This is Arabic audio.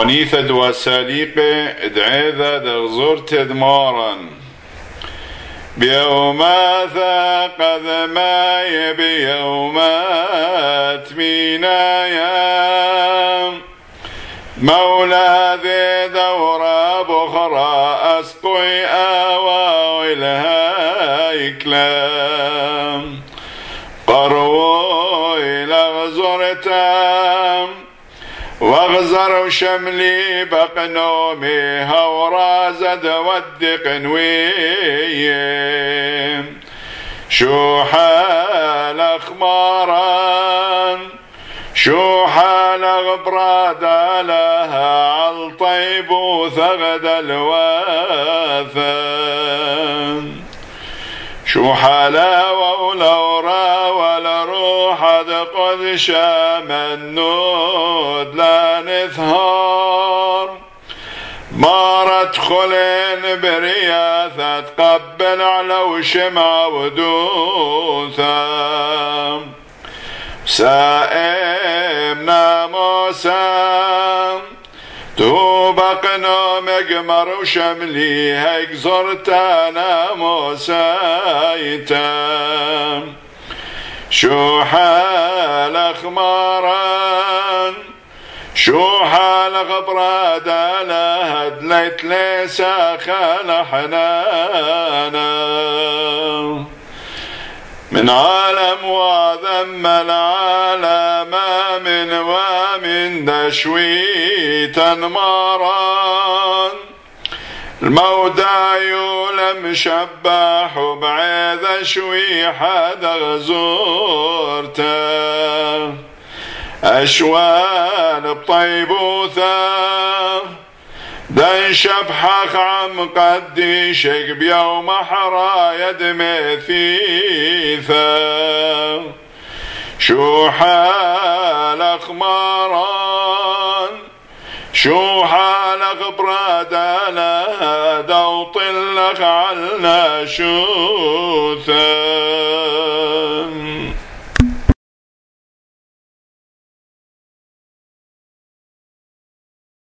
عنيثة وساليقة ادعيذا دغزور تدمارا بيوما ثاقذ ماي بيوما تمينا يا مولا ذي دورة بخرى أسقي آوى إلها كلام قروي لغزرتام واغزر شملي بقنومي هورا زد ودق نويم. شو حال اخمارا شو حال غبراد لها عالطيب وثغد الواثن شو حلاوة ولورا روح قد شام النود لا نثهار مارت خلين برياثة تقبل على وشمع ودوثا. سائم ناموسا. توبقنا مقمر وشملي هيك زرتنا موسايتا شو حال اخمارا شو حال غبراد على هدلت ليس خال حنانا. من عالم وذم العالم من ومن دشويتا مران المودع يولم شباح بعيد شوي حد غزورته أشوال بطيبوثة دن شبحخ عم قدي شق بيوم حرا يد مثيثا شو حال أخماران؟ شو حال غبراد لا دوط لك عنا شوثا